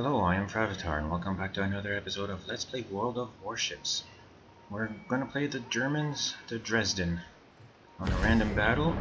Hello, I am Fravatar, and welcome back to another episode of Let's Play World of Warships. We're gonna play the Germans to Dresden on a random battle.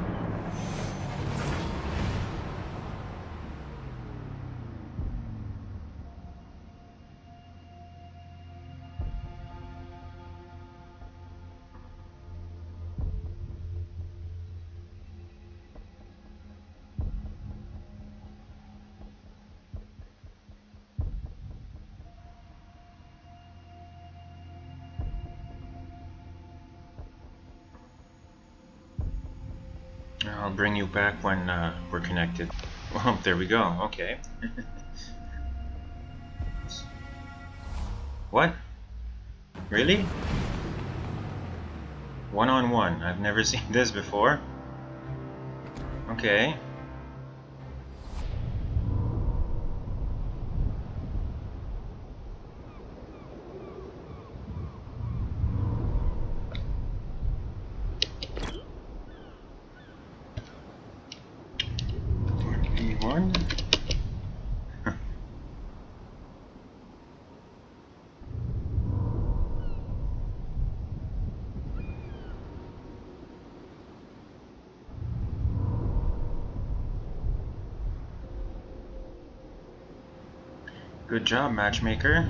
I'll bring you back when uh, we're connected. Oh, there we go. Okay. what? Really? One on one. I've never seen this before. Okay. One. Good job, matchmaker.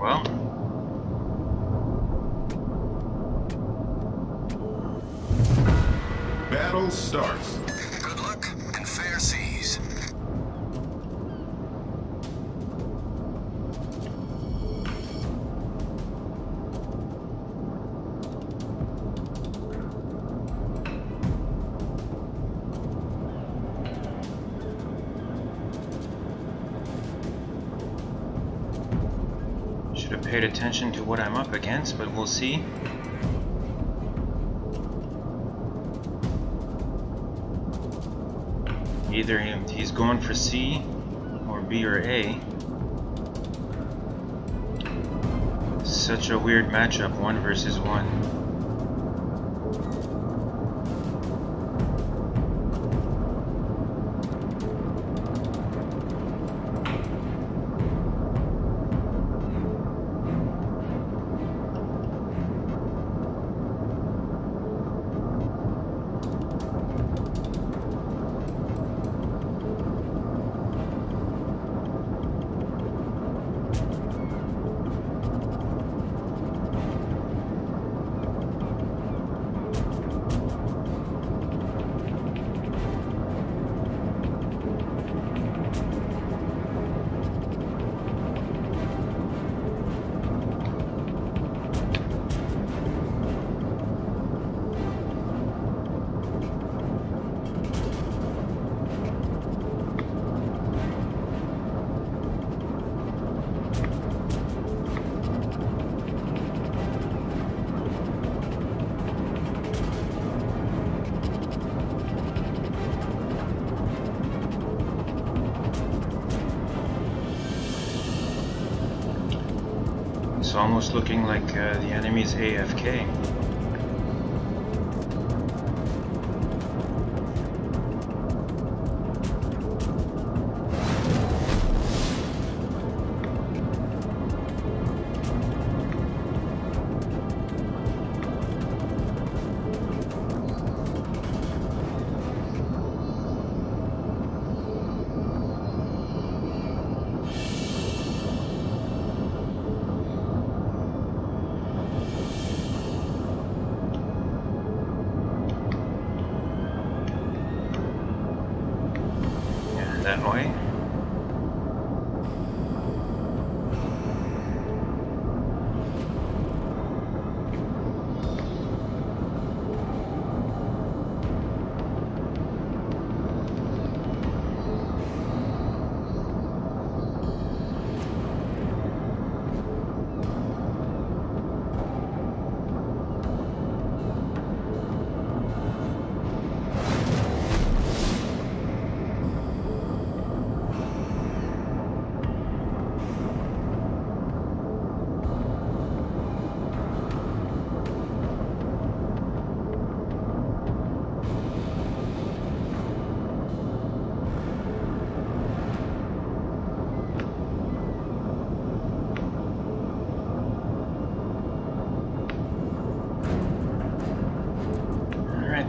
Well, Battle starts. Paid attention to what I'm up against, but we'll see. Either he's going for C or B or A. Such a weird matchup, one versus one. It's almost looking like uh, the enemy's AFK.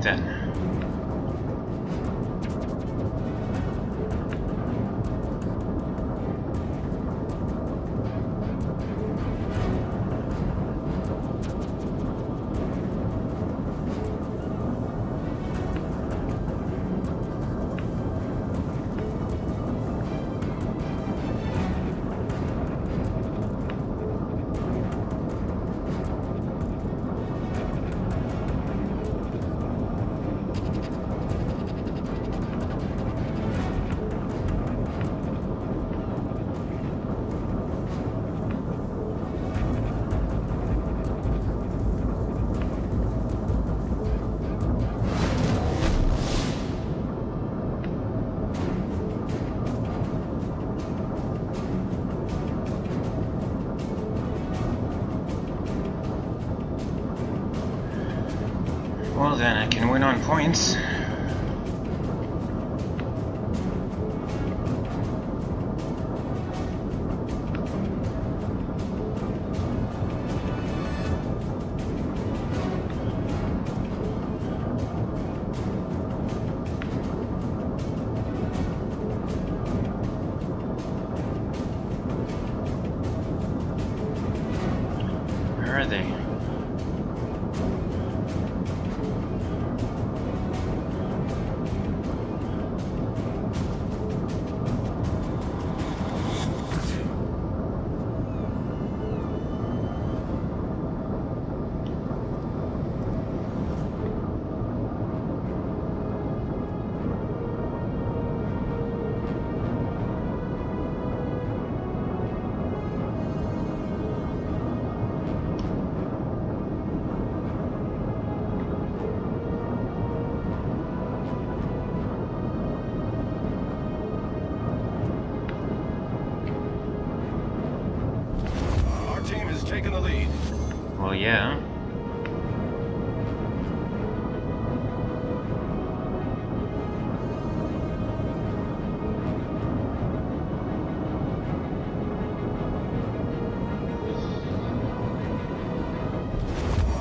Then. Well then, I can win on points. Taken the lead. Well, yeah.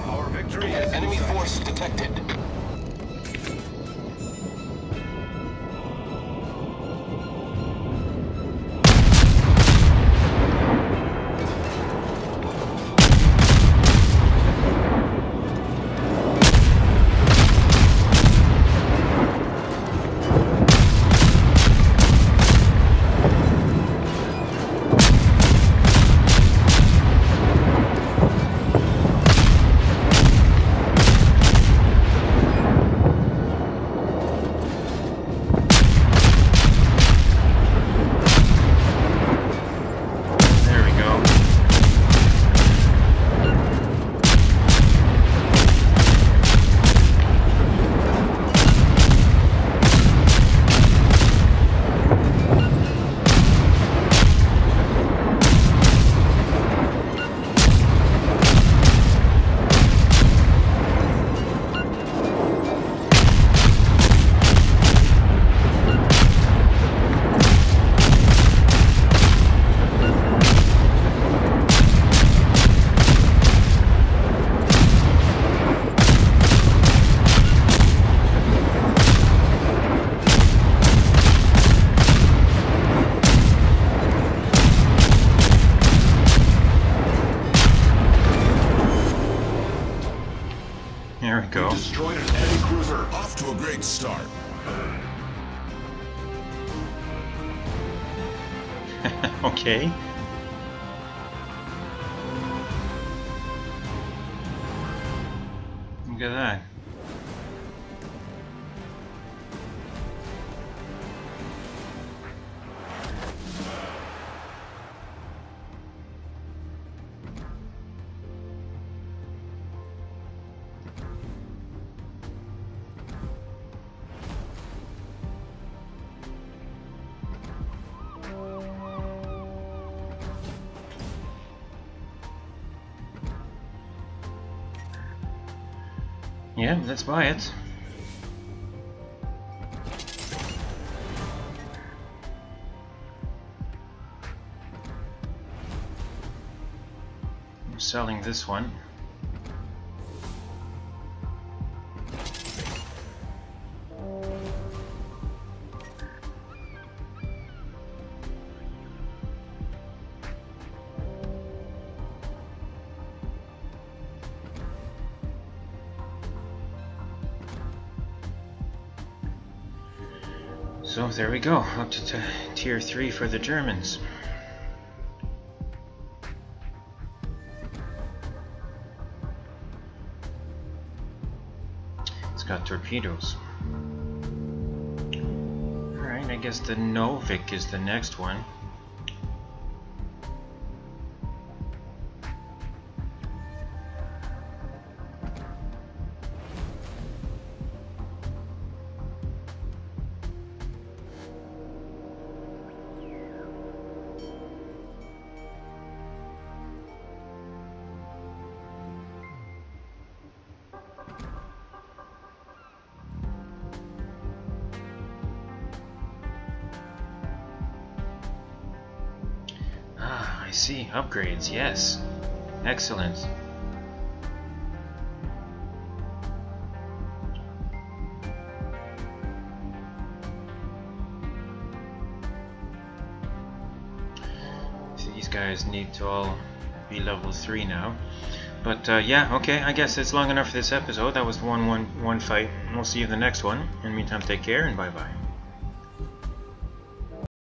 Our victory enemy force detected. There we go. Destroyed an enemy cruiser. Off to a great start. okay. Look at that. Yeah, let's buy it. I'm selling this one. So there we go, up to tier 3 for the Germans. It's got torpedoes. Alright, I guess the Novik is the next one. See. Upgrades, yes. Excellent. So these guys need to all be level 3 now. But uh, yeah, okay, I guess it's long enough for this episode. That was one, one, one fight. We'll see you in the next one. In the meantime, take care and bye-bye.